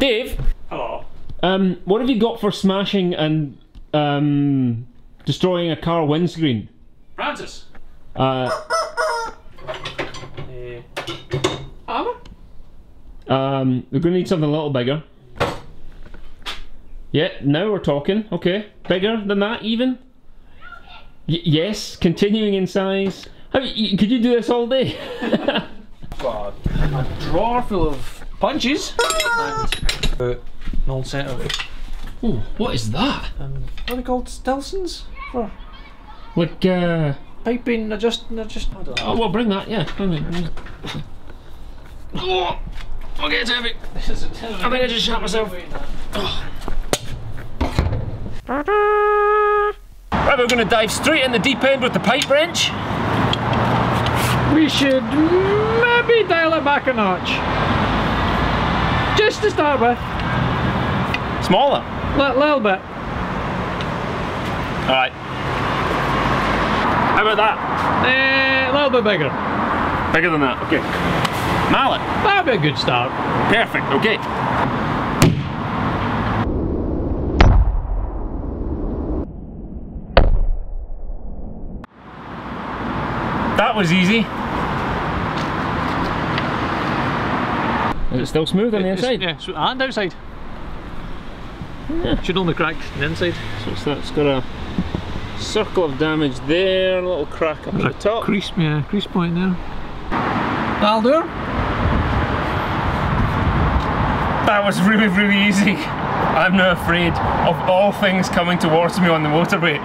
Dave, Hello. um, what have you got for smashing and um, destroying a car windscreen? Francis. Uh, Uh, hammer? um, we're going to need something a little bigger. Yeah, now we're talking. Okay, bigger than that even. Y- yes, continuing in size. How, y- could you do this all day? Got a drawer full of punches and uh, an old set of oh, what is that? um, what are they called? Stillsons for Like, uh, piping, adjusting, adjust. I don't know. oh, well, bring that. Yeah, bring it. Oh, okay, it's heavy. I think I just shot myself. Right, we're going to dive straight in the deep end with the pipe wrench. We should maybe dial it back a notch. Just to start with, Smaller. a little bit. All right. How about that? Eh, a little bit bigger. Bigger than that. Okay. Mallet. That'd be a good start. Perfect. Okay. That was easy. Is it still smooth on the inside? Yeah, so- and outside. Yeah. Should only crack the inside. So it's, that's got a circle of damage there, a little crack up at the top. Crease, yeah, crease point there. That'll do. That was really, really easy. I'm now afraid of all things coming towards me on the motorway.